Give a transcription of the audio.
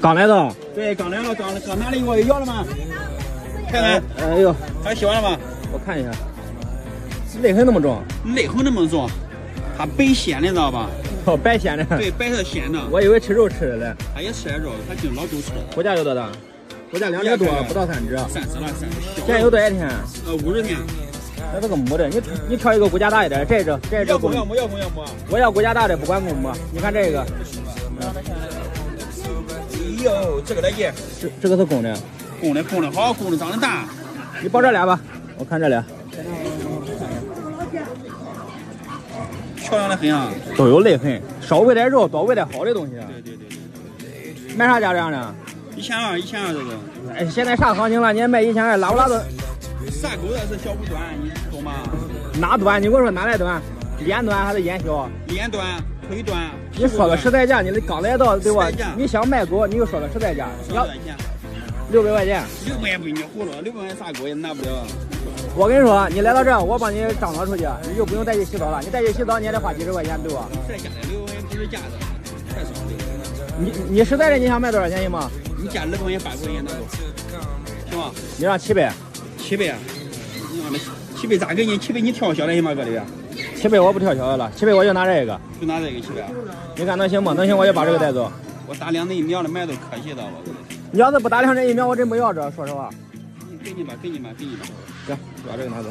刚来的。对，刚来了，刚刚拿了一个月，要了吗？看看，哎呦，还喜欢了吗？我看一下，泪痕那么重，泪痕那么重，它白鲜的，知道吧？哦，白鲜的。对，白色鲜的。我以为吃肉吃的嘞。它也吃点肉，它净老都吃。骨架有多大？骨架两年多，不到三只。三十了，三十。现在有多少天？呃，五十天。那这个母的，你你挑一个骨架大一点，这只这只公。要母要母要母。我要骨架大的，不管公母。你看这个。哎呦，这个来劲。这这个是公的。公的公的好，公的长得大。你抱这俩吧，我看这俩。漂亮的很啊。都有泪痕，少喂点肉，多喂点好的东西。对对对对。卖啥价这样的？一千二，一千二这个。哎，现在啥行情了？你还卖一千二，拉不拉都？啥狗的是小不短，你懂吗？哪短？你给我说哪来短？脸短还是眼小？脸端，腿端。你说个实在价，你刚来到对吧？你想卖狗，你就说个实在价。要六百块钱。六百不给你胡了，六百块钱杀狗也拿不了。我跟你说，你来到这，我帮你张罗出去，你就不用再去洗澡了。你再去洗澡，你也得花几十块钱，对吧？在家的六百不是太少了。你你实在的，你想卖多少钱行吗？你加二百块钱、八百块钱拿走，行吗？你让七百。七百。你妈的，七百咋给你？七百你挑小的行吗，哥的？七百我不挑小的了，七百我就拿这个。就拿这个七百。你看能行不？能行我就把这个带走。我打两针疫苗的，卖都可惜了，我。你要是不打两针疫苗，我真不要这，说实话。给你吧，给你吧，给你吧。行，把这个拿走。